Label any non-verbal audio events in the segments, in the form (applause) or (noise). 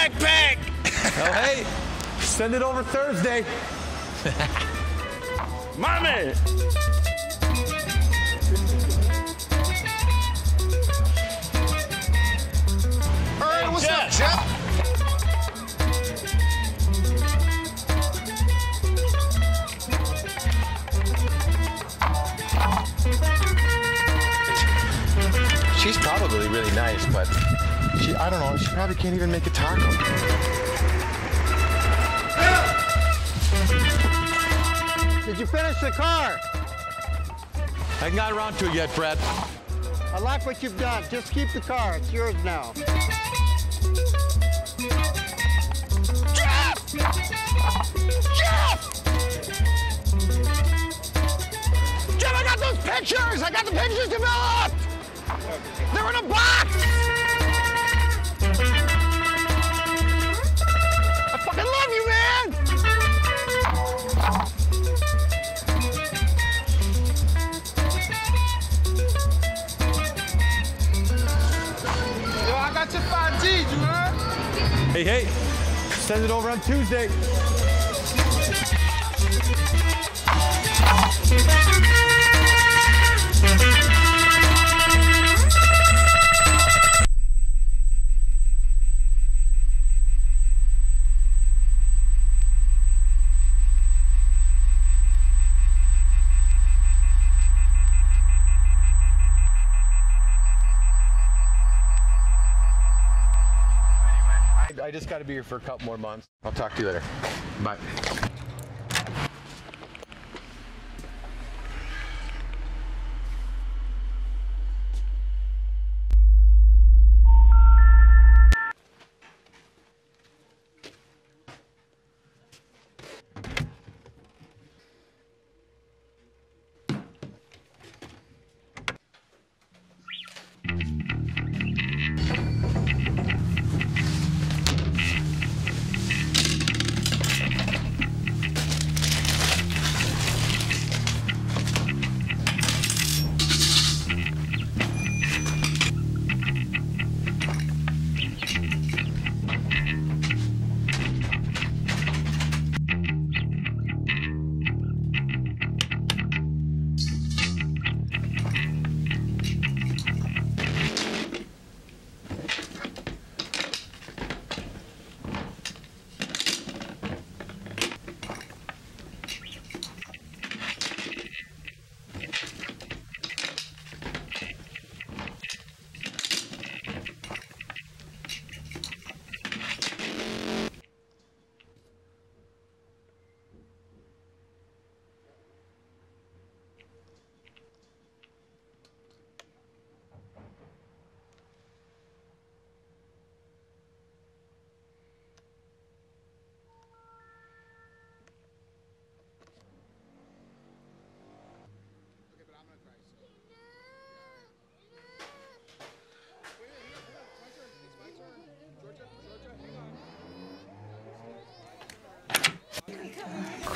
got your baby's backpack. Oh, hey, send it over Thursday. (laughs) Mommy. All right, what's up, Jeff? She's probably really nice, but she, I don't know, she probably can't even make a taco. Did you finish the car? I haven't got around to it yet, Brett. I like what you've done. Just keep the car. It's yours now. Jeff! Jeff! Jeff, I got those pictures! I got the pictures developed! They're in a box! Hey, hey, send it over on Tuesday. I, just got to be here for a couple more months. I'll talk to you later. Bye.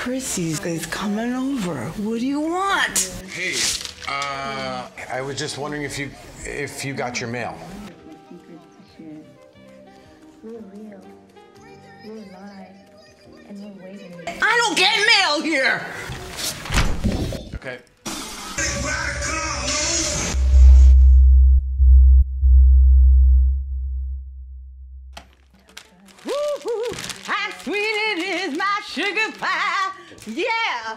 Chrissy is coming over. What do you want? Hey, uh, I was just wondering if you if you got your mail. We're real. We're live. And we're waiting. I don't get mail here. Okay. How sweet it is, my sugar pie. Yeah.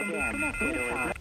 again.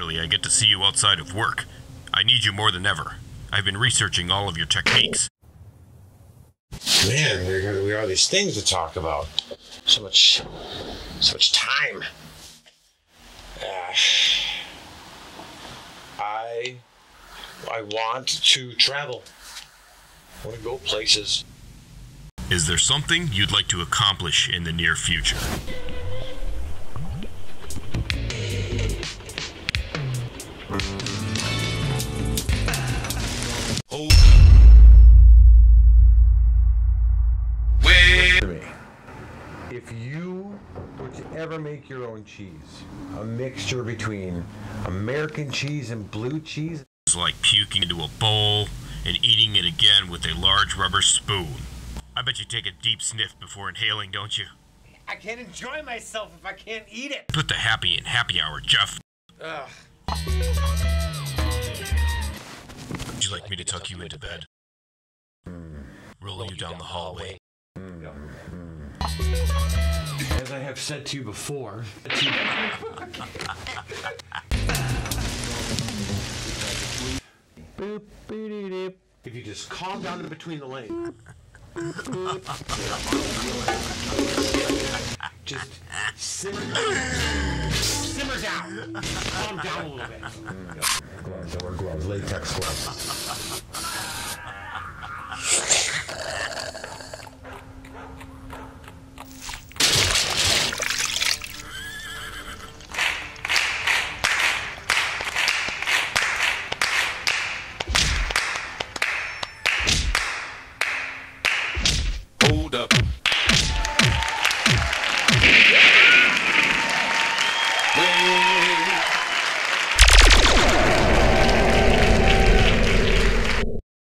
Finally, I get to see you outside of work. I need you more than ever. I've been researching all of your techniques. Man, we are these things to talk about. So much, so much time. Uh, I, I want to travel. I want to go places. Is there something you'd like to accomplish in the near future? Ever make your own cheese, a mixture between American cheese and blue cheese, It's like puking into a bowl and eating it again with a large rubber spoon. I bet you take a deep sniff before inhaling, don't you? I can't enjoy myself if I can't eat it. Put the happy in happy hour, Jeff. Ugh. Would you like me to tuck you into bed? Hmm. Roll you down the hallway. Hmm. Hmm. As I have said to you before, if you just calm down in between the lanes. just simmer, simmer down. Calm down a little bit. Gloves, I wear gloves, latex gloves. Up.